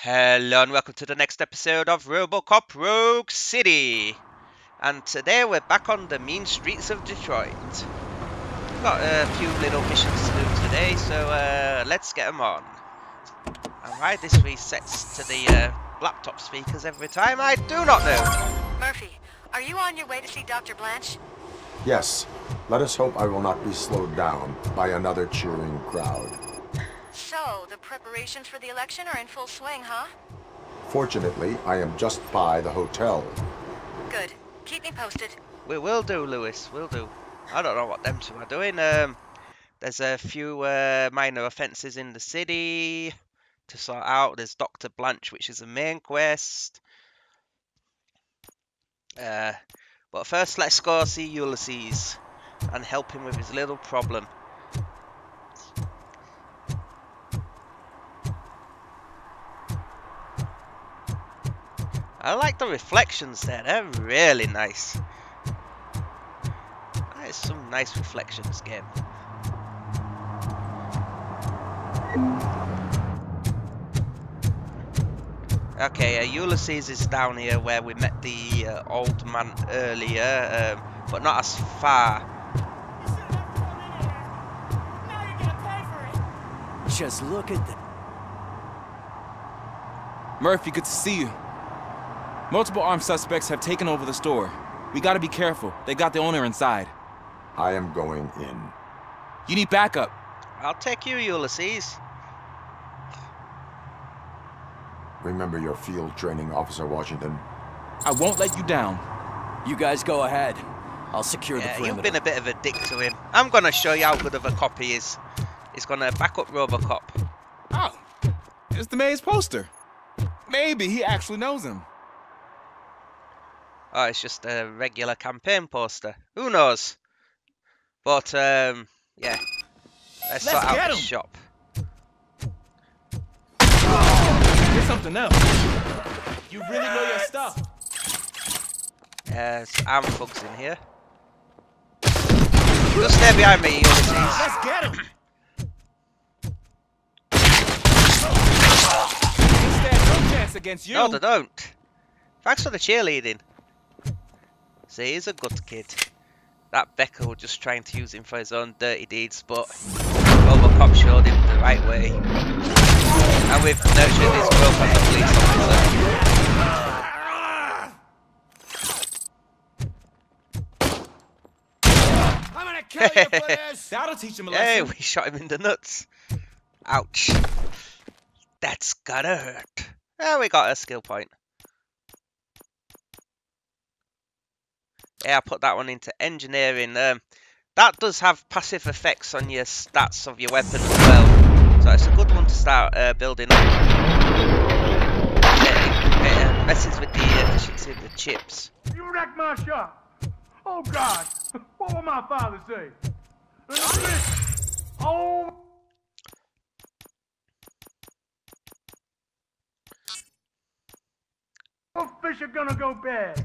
Hello and welcome to the next episode of Robocop Rogue City. And today we're back on the mean streets of Detroit. We've got a few little missions to do today, so uh, let's get them on. And why this resets to the uh, laptop speakers every time, I do not know. Murphy, are you on your way to see Dr. Blanche? Yes. Let us hope I will not be slowed down by another cheering crowd. So, the preparations for the election are in full swing, huh? Fortunately, I am just by the hotel. Good. Keep me posted. We will do, Lewis, we'll do. I don't know what them two are doing. Um, there's a few uh, minor offences in the city to sort out. There's Dr. Blanche, which is the main quest. Uh, but first, let's go see Ulysses and help him with his little problem. I like the reflections there, they're really nice. That is some nice reflections game. Okay, uh, Ulysses is down here where we met the uh, old man earlier, um, but not as far. Just look at the... Murphy, good to see you. Multiple armed suspects have taken over the store. We gotta be careful. They got the owner inside. I am going in. You need backup. I'll take you, Ulysses. Remember your field training, Officer Washington. I won't let you down. You guys go ahead. I'll secure the Yeah, perimeter. you've been a bit of a dick to him. I'm gonna show you how good of a cop he is. He's gonna back up Robocop. Oh, it's the mayor's poster. Maybe he actually knows him. Oh, it's just a regular campaign poster. Who knows? But um, yeah. Let's, Let's sort out the shop. There's something else. You really know your stuff. There's armed thugs in here. Just stay behind me, Ulysses. Let's get him. Stand no chance against you. No, they don't. Thanks for the cheerleading. See, he's a good kid. That Becker was just trying to use him for his own dirty deeds, but Robocop showed him the right way. And we've nurtured his growth as a police officer. I'm gonna kill you for this. That'll teach him a Hey, lesson. we shot him in the nuts. Ouch. That's gotta hurt. Oh, we got a skill point. Yeah, I put that one into engineering. Um, that does have passive effects on your stats of your weapon as well. So it's a good one to start uh, building up. It, uh, messes with the efficiency of the chips. You wrecked my shop. Oh God, what will my father say? Oh. Oh, fish are gonna go bad.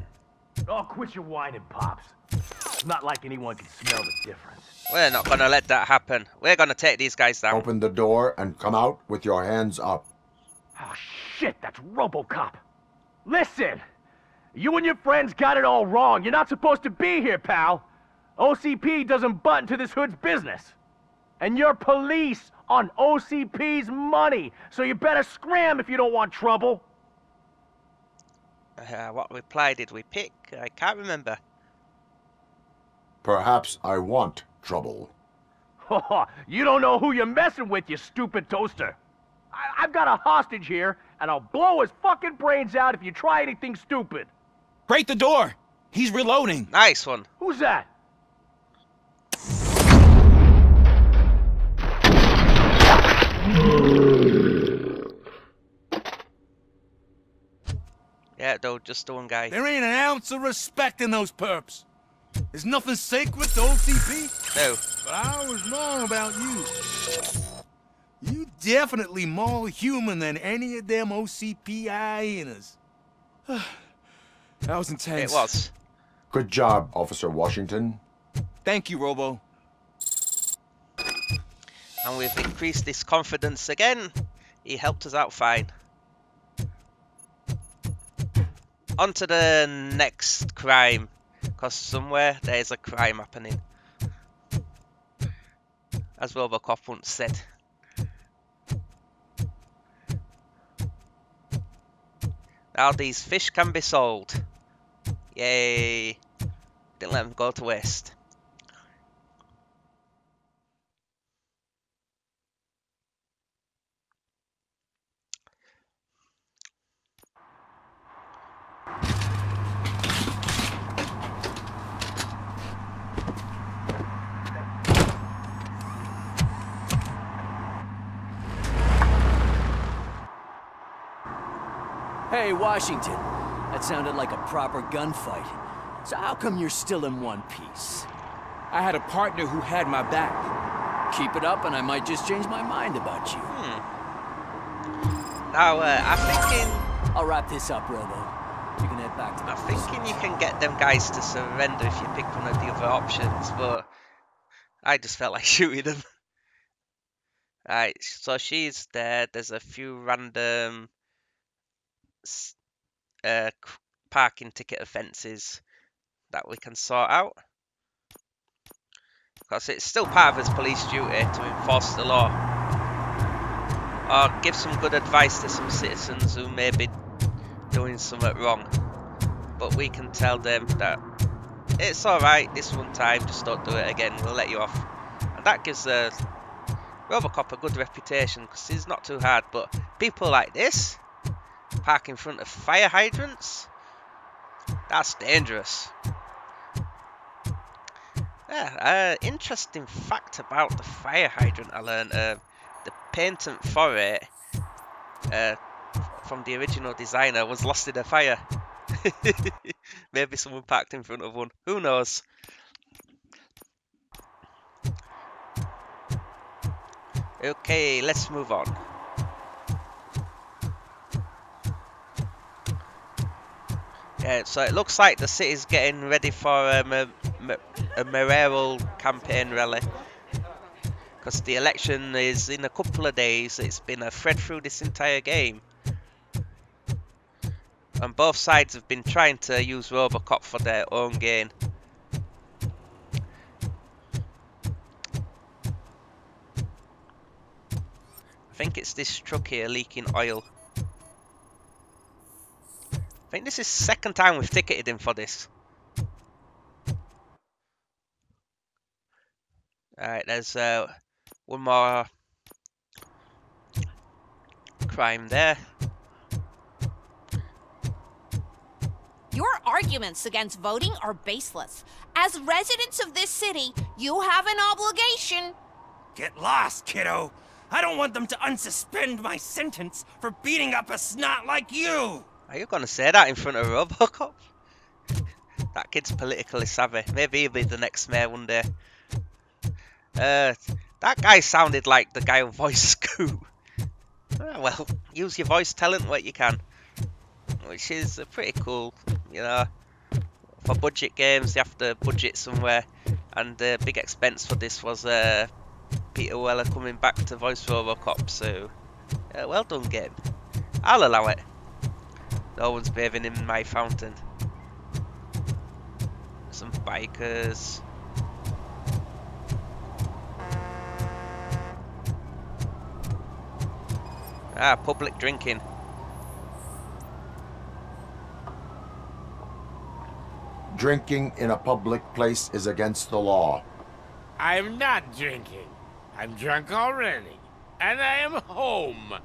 Oh, quit your whining, pops. It's not like anyone can smell the difference. We're not gonna let that happen. We're gonna take these guys down. Open the door and come out with your hands up. Oh shit, that's RoboCop. Listen, you and your friends got it all wrong. You're not supposed to be here, pal. OCP doesn't butt into this hood's business. And you're police on OCP's money, so you better scram if you don't want trouble. Uh, what reply did we pick? I can't remember. Perhaps I want trouble. you don't know who you're messing with, you stupid toaster. I- I've got a hostage here, and I'll blow his fucking brains out if you try anything stupid. Break the door. He's reloading. Nice one. Who's that? Yeah, no, just the one guy. There ain't an ounce of respect in those perps. There's nothing sacred to OCP, No. but I was wrong about you. You definitely more human than any of them OCP hyenas. That was intense. It was. Good job, Officer Washington. Thank you, Robo. And we've increased his confidence again. He helped us out fine. On to the next crime. Because somewhere there's a crime happening. As Robocop once said. Now these fish can be sold. Yay. Didn't let them go to waste. Hey, Washington. That sounded like a proper gunfight. So how come you're still in one piece? I had a partner who had my back. Keep it up and I might just change my mind about you. Now, uh, I'm thinking, I'll wrap this up, Robo. You can head back to the I'm thinking you can get them guys to surrender if you pick one of the other options, but I just felt like shooting them. Right, so she's dead. There's a few random uh, parking ticket offences that we can sort out. Because it's still part of his police duty to enforce the law. Or give some good advice to some citizens who may be doing something wrong. But we can tell them that it's alright this one time, just don't do it again, we'll let you off. And that gives uh, Robocop a good reputation because he's not too hard. But people like this, park in front of fire hydrants, that's dangerous. Yeah, uh, interesting fact about the fire hydrant I learned. Uh, the patent for it uh, from the original designer was lost in a fire. Maybe someone parked in front of one. Who knows? Okay, let's move on. Yeah, so it looks like the city's getting ready for a, a mayoral campaign rally. Because the election is in a couple of days. It's been a thread through this entire game. And both sides have been trying to use Robocop for their own gain. I think it's this truck here leaking oil. I think this is second time we've ticketed him for this. Alright, there's uh, one more crime there. Your arguments against voting are baseless. As residents of this city, you have an obligation. Get lost, kiddo. I don't want them to unsuspend my sentence for beating up a snot like you. Are you gonna say that in front of Robocop? that kid's politically savvy. Maybe he'll be the next mayor one day. Uh, that guy sounded like the guy who voiced Scoot. Ah, well, use your voice talent what you can. Which is pretty cool, you know. For budget games, you have to budget somewhere. And the big expense for this was uh, Peter Weller coming back to voice Robocop, so... Uh, well done, game. I'll allow it. No one's bathing in my fountain. Some bikers. Ah, public drinking. Drinking in a public place is against the law. I'm not drinking. I'm drunk already. And I am home.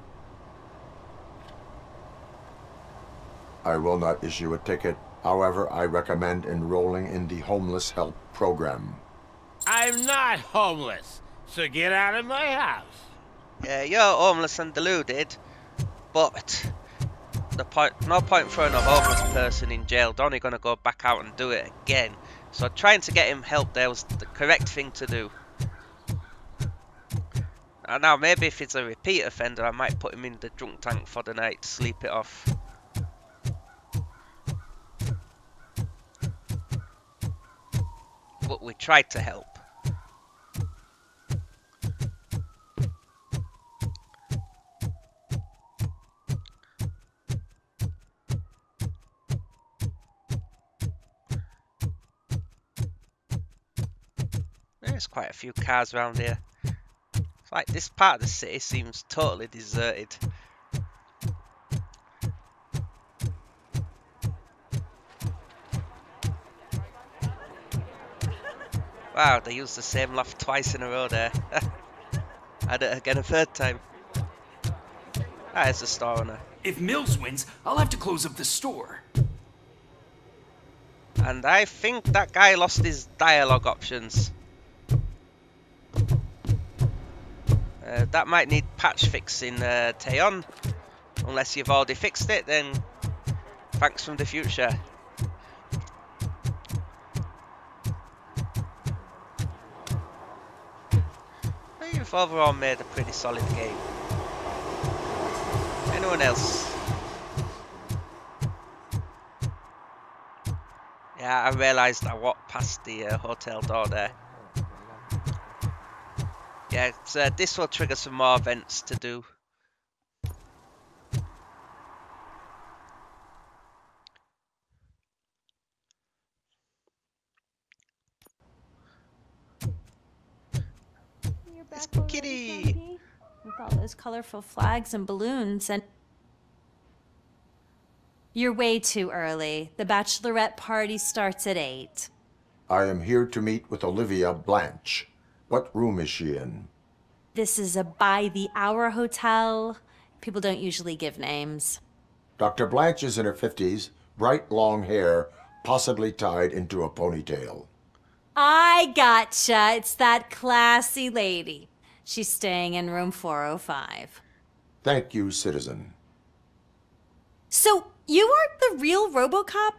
I will not issue a ticket. However, I recommend enrolling in the Homeless Help Program. I'm not homeless. So get out of my house. Yeah, you're homeless and deluded, but the point, no point throwing a homeless person in jail. They're only gonna go back out and do it again. So trying to get him help there was the correct thing to do. And now maybe if it's a repeat offender, I might put him in the drunk tank for the night to sleep it off. but we tried to help. There's quite a few cars around here. It's like this part of the city seems totally deserted. Wow, they used the same laugh twice in a row there. Had it again a third time. Ah, it's the store owner. If Mills wins, I'll have to close up the store. And I think that guy lost his dialogue options. Uh, that might need patch fixing, uh, Teyon. Unless you've already fixed it, then thanks from the future. You've overall made a pretty solid game. Anyone else? Yeah, I realised I walked past the uh, hotel door there. Yeah, so this will trigger some more events to do. It's Kitty. With all those colorful flags and balloons and You're way too early. The bachelorette party starts at 8. I am here to meet with Olivia Blanche. What room is she in? This is a by the hour hotel. People don't usually give names. Dr. Blanche is in her 50s, bright long hair, possibly tied into a ponytail. I gotcha. It's that classy lady. She's staying in room 405. Thank you, citizen. So, you aren't the real Robocop?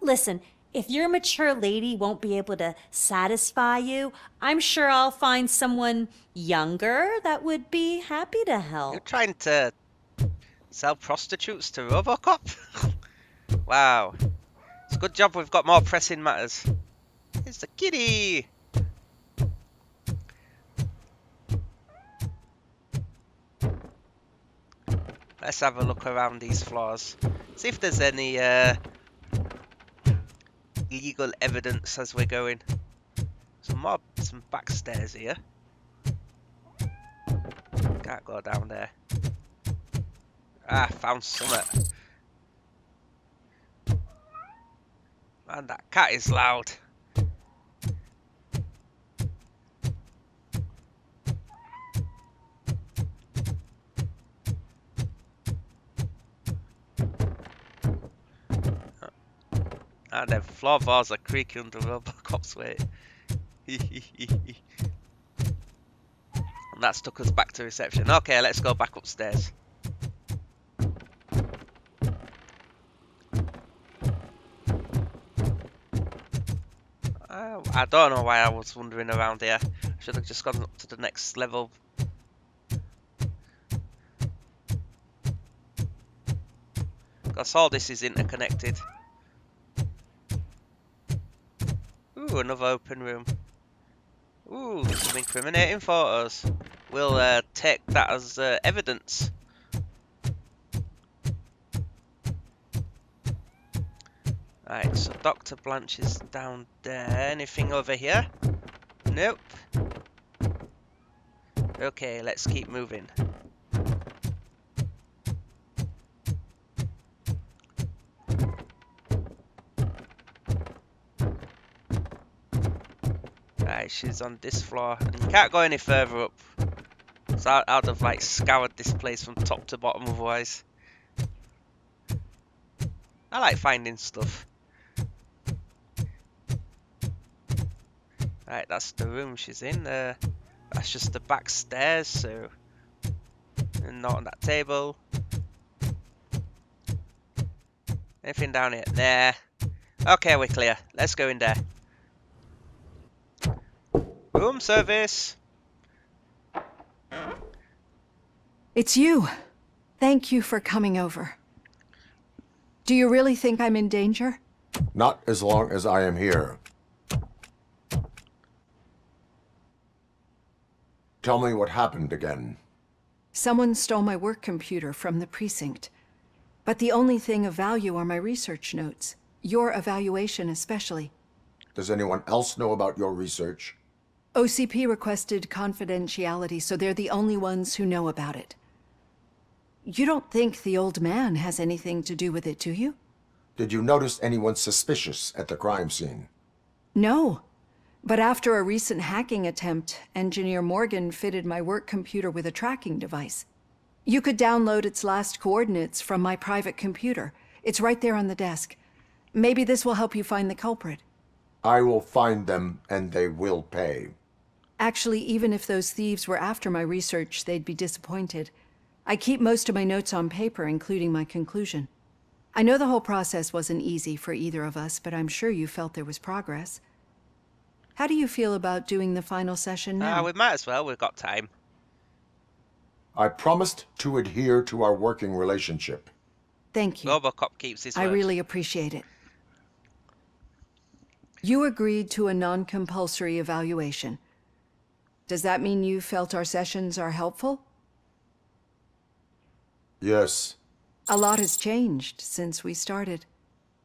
Listen, if your mature lady won't be able to satisfy you, I'm sure I'll find someone younger that would be happy to help. You're trying to sell prostitutes to Robocop? wow. It's a good job we've got more pressing matters. It's the kitty! Let's have a look around these floors. See if there's any uh, legal evidence as we're going. Some more, some back stairs here. Can't go down there. Ah, found something. Man, that cat is loud. And the floor bars are creaking under Robocop's weight. and that's took us back to reception. Okay, let's go back upstairs. Uh, I don't know why I was wandering around here. I should have just gone up to the next level. Because all this is interconnected. Ooh, another open room. Ooh, some incriminating photos. We'll uh, take that as uh, evidence. Right, so Dr. Blanche is down there. Anything over here? Nope. Okay, let's keep moving. Right, she's on this floor. And you can't go any further up. So I- I'd have like scoured this place from top to bottom otherwise. I like finding stuff. Right, that's the room she's in. Uh, that's just the back stairs, so... And not on that table. Anything down here? There. Okay, we're clear. Let's go in there. Room service. It's you. Thank you for coming over. Do you really think I'm in danger? Not as long as I am here. Tell me what happened again. Someone stole my work computer from the precinct. But the only thing of value are my research notes. Your evaluation especially. Does anyone else know about your research? OCP requested confidentiality, so they're the only ones who know about it. You don't think the old man has anything to do with it, do you? Did you notice anyone suspicious at the crime scene? No. But after a recent hacking attempt, Engineer Morgan fitted my work computer with a tracking device. You could download its last coordinates from my private computer. It's right there on the desk. Maybe this will help you find the culprit. I will find them, and they will pay. Actually, even if those thieves were after my research, they'd be disappointed. I keep most of my notes on paper, including my conclusion. I know the whole process wasn't easy for either of us, but I'm sure you felt there was progress. How do you feel about doing the final session now? Ah, we might as well. We've got time. I promised to adhere to our working relationship. Thank you. Robocop keeps his word. I really appreciate it. You agreed to a non-compulsory evaluation. Does that mean you felt our sessions are helpful? Yes, A lot has changed since we started.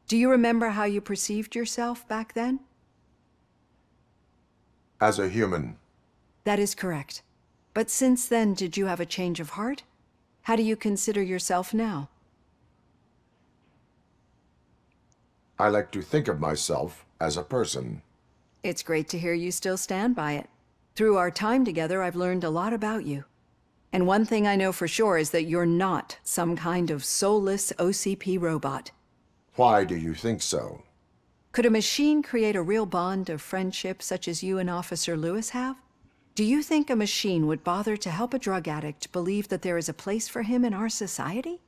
Do you remember how you perceived yourself back then? as a human, That is correct. But since then, did you have a change of heart? How do you consider yourself now? I like to think of myself as a person. It's great to hear you still stand by it. Through our time together, I've learned a lot about you. And one thing I know for sure is that you're not some kind of soulless OCP robot. Why do you think so? Could a machine create a real bond of friendship such as you and Officer Lewis have? Do you think a machine would bother to help a drug addict believe that there is a place for him in our society?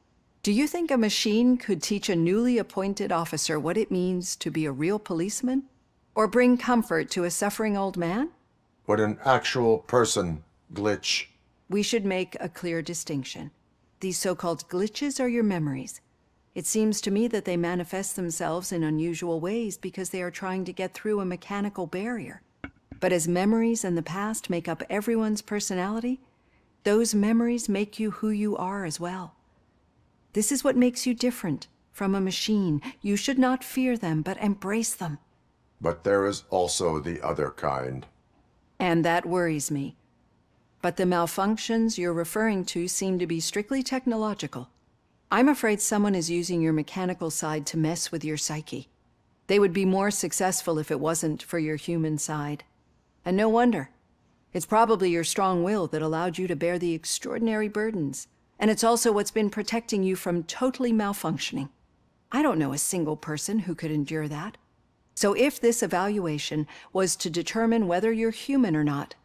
Do you think a machine could teach a newly appointed officer what it means to be a real policeman? Or bring comfort to a suffering old man? Would an actual person glitch? We should make a clear distinction. These so-called glitches are your memories. It seems to me that they manifest themselves in unusual ways because they are trying to get through a mechanical barrier. But as memories and the past make up everyone's personality, those memories make you who you are as well. This is what makes you different from a machine. You should not fear them, but embrace them. But there is also the other kind. And that worries me. But the malfunctions you're referring to seem to be strictly technological. I'm afraid someone is using your mechanical side to mess with your psyche. They would be more successful if it wasn't for your human side. And no wonder. It's probably your strong will that allowed you to bear the extraordinary burdens. And it's also what's been protecting you from totally malfunctioning. I don't know a single person who could endure that. So if this evaluation was to determine whether you're human or not,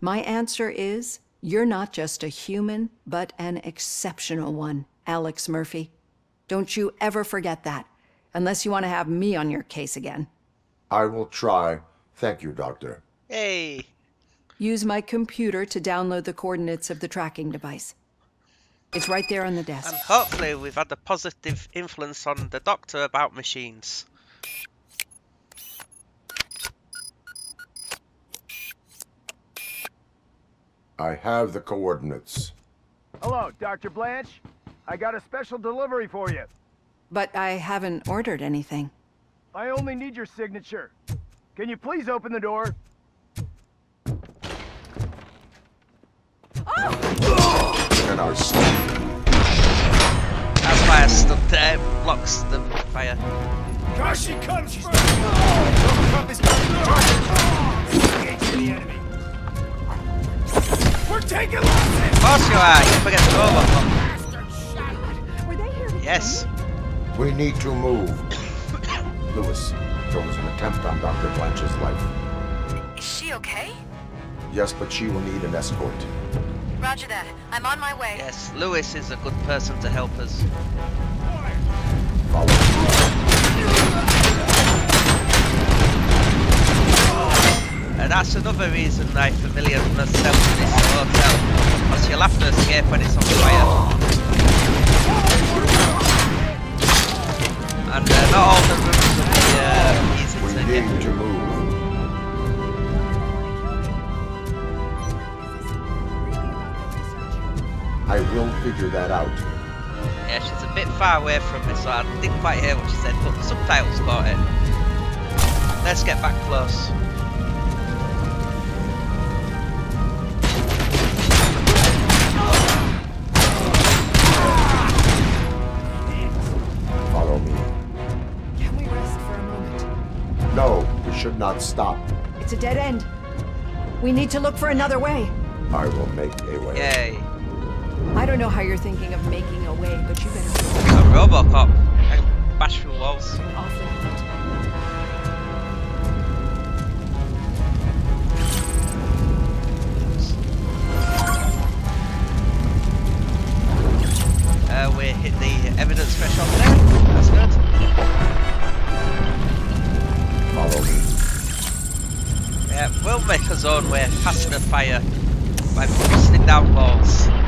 my answer is you're not just a human, but an exceptional one, Alex Murphy. Don't you ever forget that, unless you want to have me on your case again. I will try. Thank you, Doctor. Hey. Use my computer to download the coordinates of the tracking device. It's right there on the desk. And hopefully we've had a positive influence on the doctor about machines. I have the coordinates. Hello, Dr. Blanche. I got a special delivery for you. But I haven't ordered anything. I only need your signature. Can you please open the door? Losses! Of course you forget the Robocop. Were they here to Yes. We need to move. Lewis, there was an attempt on Dr. Blanche's life. Is she okay? Yes, but she will need an escort. Roger that. I'm on my way. Yes, Lewis is a good person to help us. Follow me. And that's another reason I familiar myself with this hotel. Because you'll have to escape when it's on fire. And uh, not all the rooms will be uh, easy We to need to move. I will figure that out. Yeah, she's a bit far away from me, so I didn't quite hear what she said, but the subtitles caught it. Let's get back close. Not stop. It's a dead end. We need to look for another way. I will make a way. Yay. I don't know how you're thinking of making a way, but you better A Robocop. I can bash through walls. The fire by busting down walls.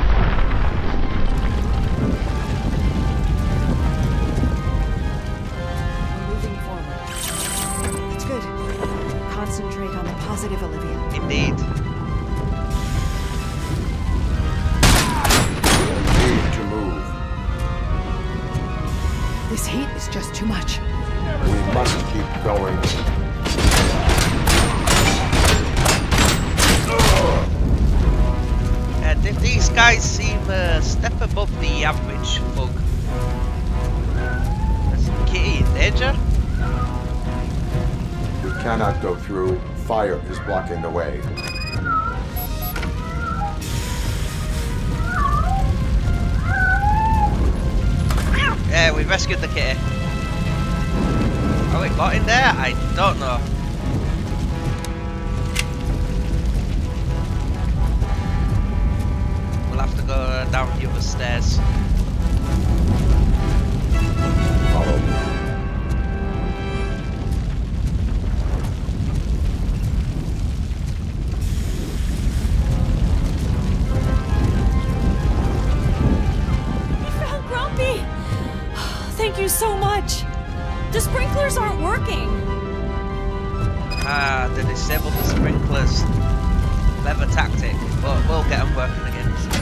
Guys seem a step above the average bug. Is Kitty in danger? We cannot go through. Fire is blocking the way. Yeah, we rescued the kitty. Oh, it got in there? I don't know. To go down the other stairs. Follow me. We found Grumpy! Thank you so much! The sprinklers aren't working! Ah, they disabled the sprinklers. Clever tactic, but we'll get them working again.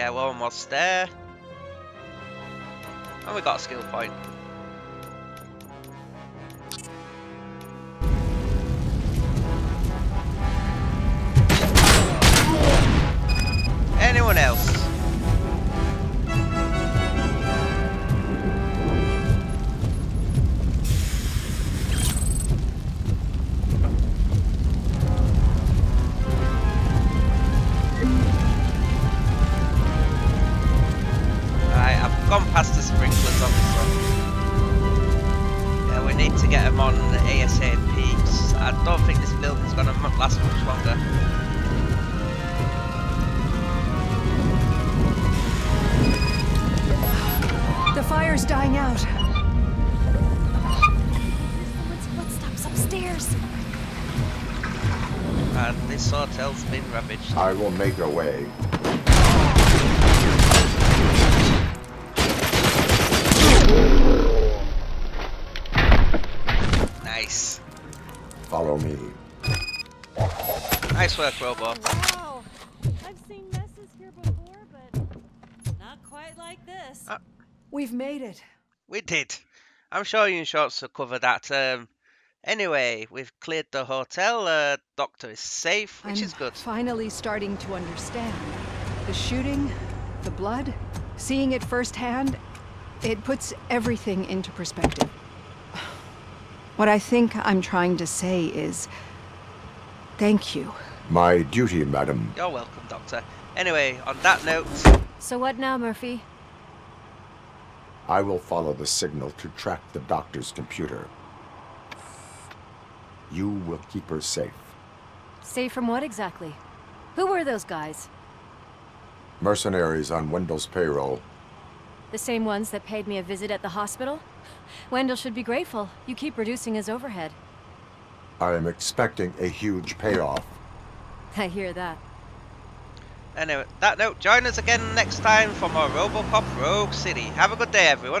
Yeah, we're almost there. And we got a skill point. Anyone else? Fire's dying out. What's, what stops upstairs? And this hotel's been ravaged. I will make a way. Nice. Follow me. Nice work, Robo. We've made it. We did. I'm sure you and shorts will cover that. Um, anyway, we've cleared the hotel. Uh, doctor is safe, which I'm is good. finally starting to understand. The shooting, the blood, seeing it firsthand, it puts everything into perspective. What I think I'm trying to say is thank you. My duty, madam. You're welcome, Doctor. Anyway, on that note, So what now, Murphy? I will follow the signal to track the doctor's computer. You will keep her safe. Safe from what exactly? Who were those guys? Mercenaries on Wendell's payroll. The same ones that paid me a visit at the hospital? Wendell should be grateful. You keep reducing his overhead. I am expecting a huge payoff. I hear that. Anyway, that note, join us again next time for more Robocop Rogue City. Have a good day, everyone.